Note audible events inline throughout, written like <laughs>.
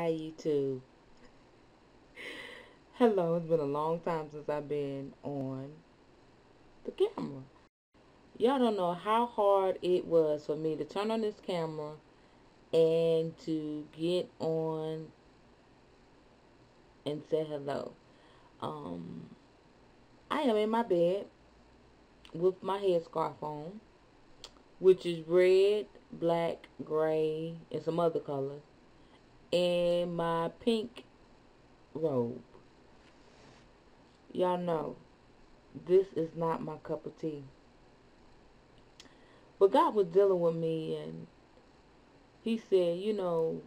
Hi, YouTube. Hello, it's been a long time since I've been on the camera. Y'all don't know how hard it was for me to turn on this camera and to get on and say hello. Um, I am in my bed with my headscarf on, which is red, black, gray, and some other colors, and my pink robe. Y'all know, this is not my cup of tea. But God was dealing with me, and He said, you know,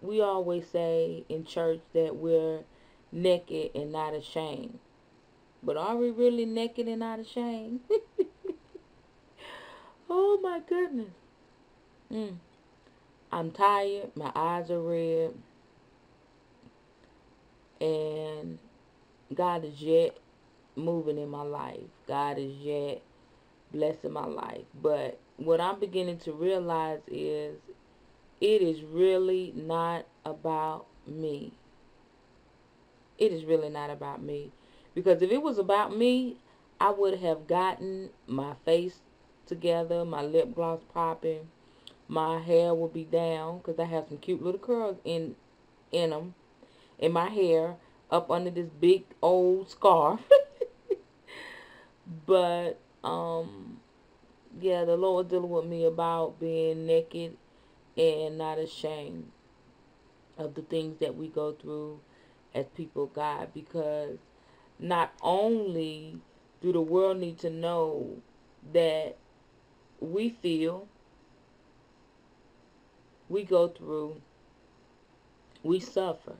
we always say in church that we're naked and not ashamed. But are we really naked and not ashamed? <laughs> oh my goodness. Mm. I'm tired. My eyes are red. And God is yet moving in my life. God is yet blessing my life. But what I'm beginning to realize is it is really not about me. It is really not about me. Because if it was about me, I would have gotten my face together, my lip gloss popping, my hair will be down because I have some cute little curls in in them, in my hair up under this big old scarf. <laughs> but um, yeah, the Lord dealing with me about being naked and not ashamed of the things that we go through as people God because not only do the world need to know that we feel, we go through, we suffer.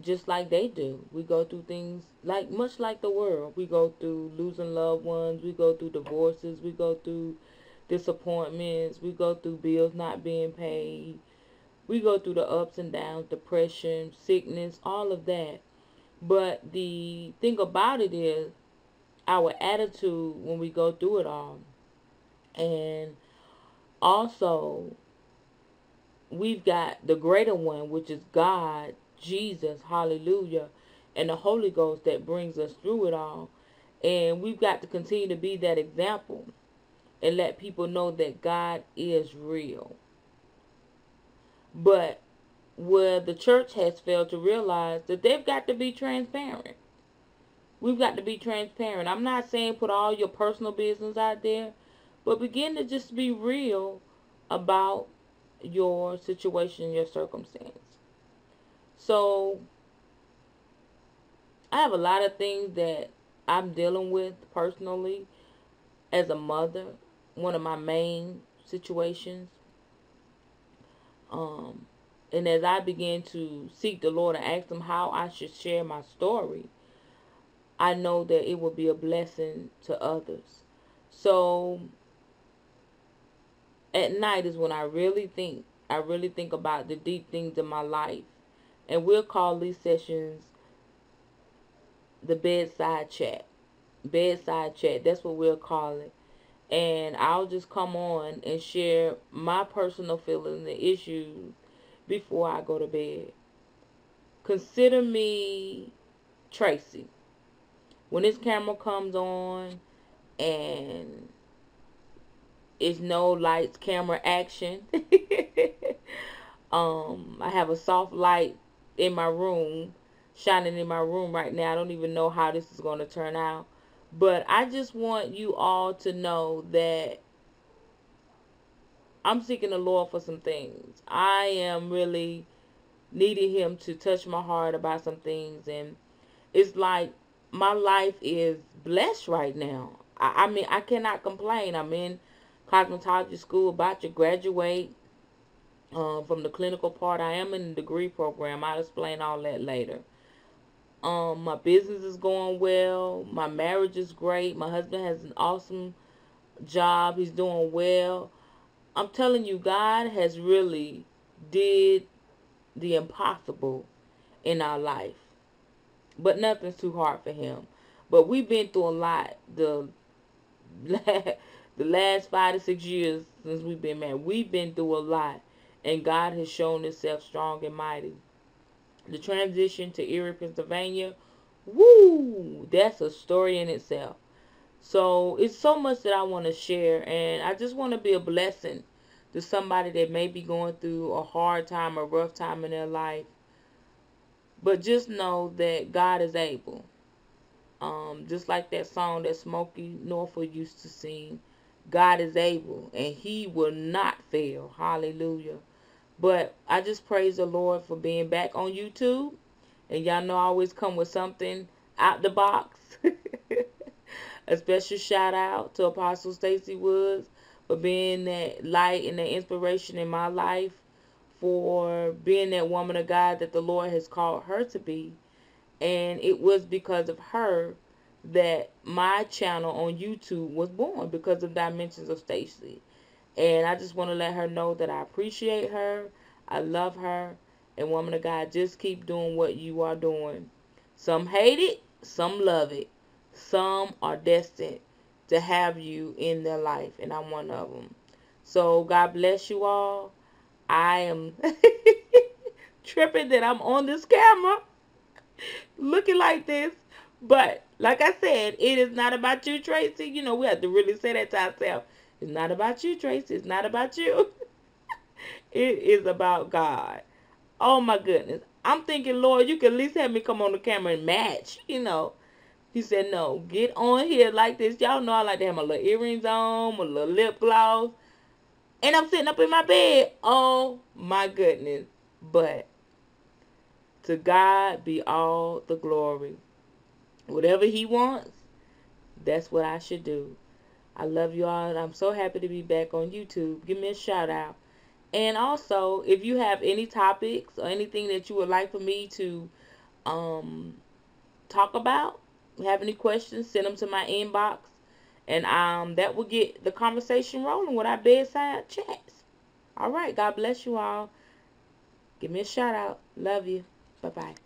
Just like they do. We go through things like much like the world. We go through losing loved ones. We go through divorces. We go through disappointments. We go through bills not being paid. We go through the ups and downs, depression, sickness, all of that. But the thing about it is our attitude when we go through it all. And also, we've got the greater one, which is God, Jesus, hallelujah, and the Holy Ghost that brings us through it all. And we've got to continue to be that example and let people know that God is real. But where the church has failed to realize that they've got to be transparent. We've got to be transparent. I'm not saying put all your personal business out there, but begin to just be real about your situation, your circumstance. So, I have a lot of things that I'm dealing with personally as a mother. One of my main situations. Um, and as I began to seek the Lord and ask Him how I should share my story, I know that it will be a blessing to others. So at night is when I really think, I really think about the deep things in my life. And we'll call these sessions the bedside chat. Bedside chat. That's what we'll call it. And I'll just come on and share my personal feelings and issues before I go to bed. Consider me Tracy. When this camera comes on and it's no lights, camera, action. <laughs> um, I have a soft light in my room, shining in my room right now. I don't even know how this is going to turn out. But I just want you all to know that I'm seeking the Lord for some things. I am really needing him to touch my heart about some things and it's like my life is blessed right now. I, I mean I cannot complain. I'm in cosmetology school about to graduate uh, from the clinical part. I am in the degree program. I'll explain all that later. Um, my business is going well. My marriage is great. My husband has an awesome job. He's doing well. I'm telling you, God has really did the impossible in our life. But nothing's too hard for him. But we've been through a lot the <laughs> the last five to six years since we've been married. We've been through a lot. and God has shown Himself strong and mighty. The transition to Erie, Pennsylvania, woo, that's a story in itself. So it's so much that I want to share, and I just want to be a blessing to somebody that may be going through a hard time or rough time in their life. But just know that God is able. Um, just like that song that Smokey Norful used to sing, God is able and he will not fail. Hallelujah. But I just praise the Lord for being back on YouTube. And y'all know I always come with something out the box. <laughs> a special shout out to Apostle Stacy Woods for being that light and that inspiration in my life, for being that woman of God that the Lord has called her to be. And it was because of her that my channel on YouTube was born because of Dimensions of Stacy. And I just want to let her know that I appreciate her. I love her. And woman of God, just keep doing what you are doing. Some hate it, some love it. Some are destined to have you in their life, and I'm one of them. So God bless you all. I am <laughs> tripping that I'm on this camera <laughs> looking like this. But like I said, it is not about you, Tracy. You know, we have to really say that to ourselves. It's not about you, Tracy. It's not about you. <laughs> it is about God. Oh my goodness. I'm thinking, Lord, you can at least have me come on the camera and match, you know. He said, no, get on here like this. Y'all know I like to have my little earrings on, my little lip gloss. And I'm sitting up in my bed. Oh, my goodness. But to God be all the glory. Whatever he wants, that's what I should do. I love you all. I'm so happy to be back on YouTube. Give me a shout out. And also, if you have any topics or anything that you would like for me to um, talk about, have any questions, send them to my inbox. And um, that will get the conversation rolling with our bedside chats. All right. God bless you all. Give me a shout out. Love you. Bye-bye.